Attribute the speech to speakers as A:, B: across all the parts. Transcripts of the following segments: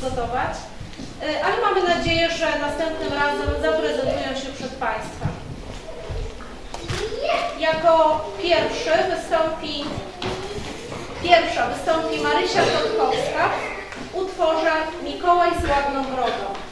A: przygotować, e, ale mamy nadzieję, że następnym razem zaprezentują się przed Państwem. Jako pierwszy wystąpi, pierwsza wystąpi Marysia Kotkowska w utworze Mikołaj z ładną brodą.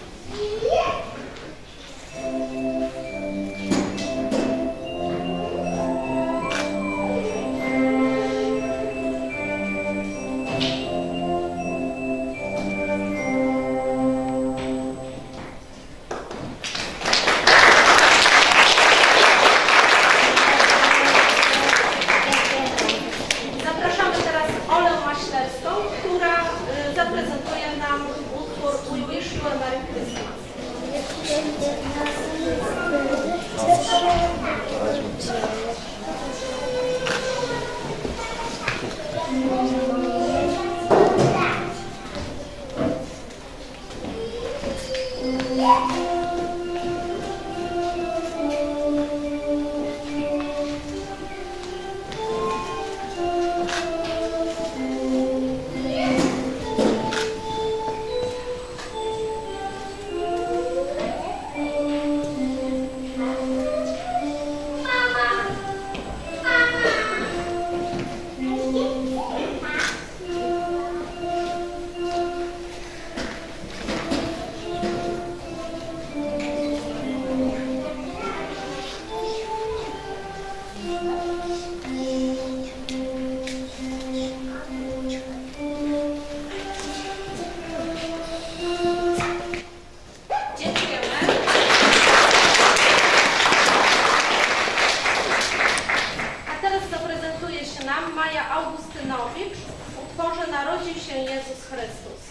A: nam Maja Augustynowicz w utworze Narodził się Jezus Chrystus.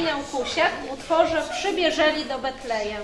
B: Janinę Kusiak w utworze Przybieżeli do Betlejem.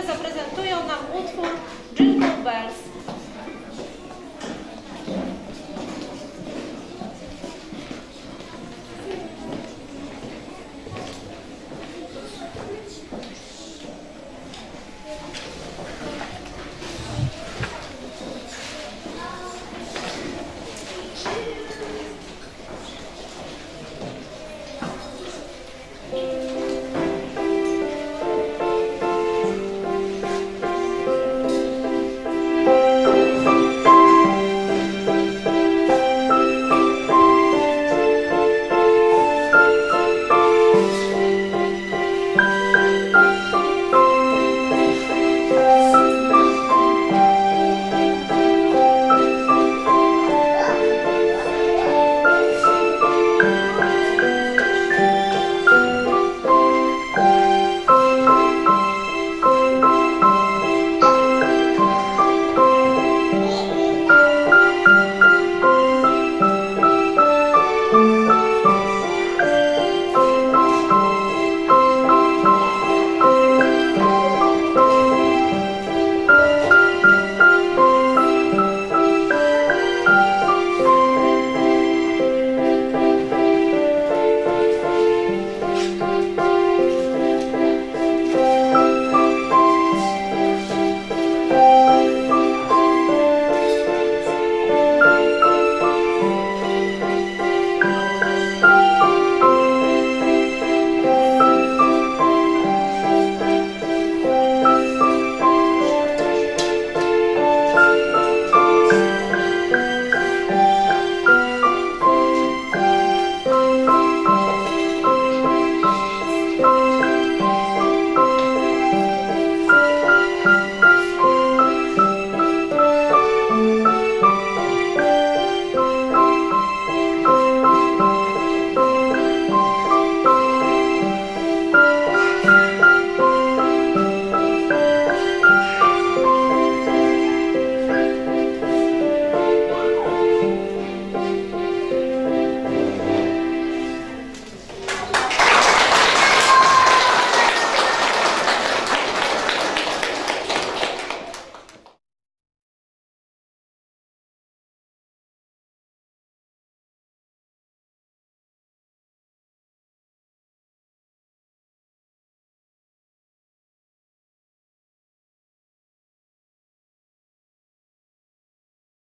B: które zaprezentują nam utwór Jingle Bells.